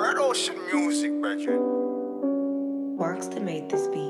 Red Ocean music, brethren. Works to make this beat.